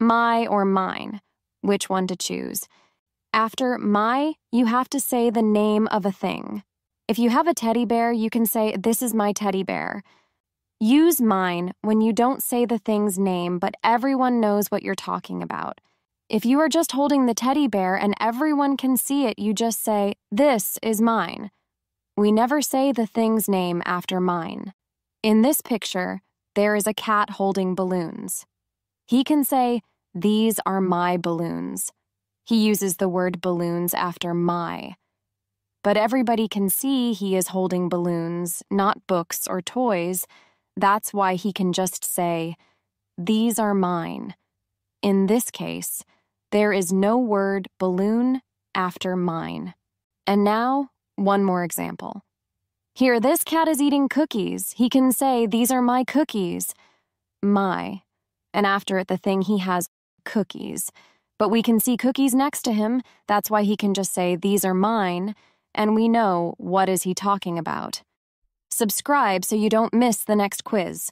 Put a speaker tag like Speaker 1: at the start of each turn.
Speaker 1: My or mine. Which one to choose? After my, you have to say the name of a thing. If you have a teddy bear, you can say, This is my teddy bear. Use mine when you don't say the thing's name, but everyone knows what you're talking about. If you are just holding the teddy bear and everyone can see it, you just say, This is mine. We never say the thing's name after mine. In this picture, there is a cat holding balloons. He can say, These are my balloons. He uses the word balloons after my. But everybody can see he is holding balloons, not books or toys. That's why he can just say, These are mine. In this case, there is no word balloon after mine. And now, one more example. Here, this cat is eating cookies. He can say, These are my cookies. My. And after it, the thing he has, cookies. But we can see cookies next to him. That's why he can just say, These are mine. And we know what is he talking about. Subscribe so you don't miss the next quiz.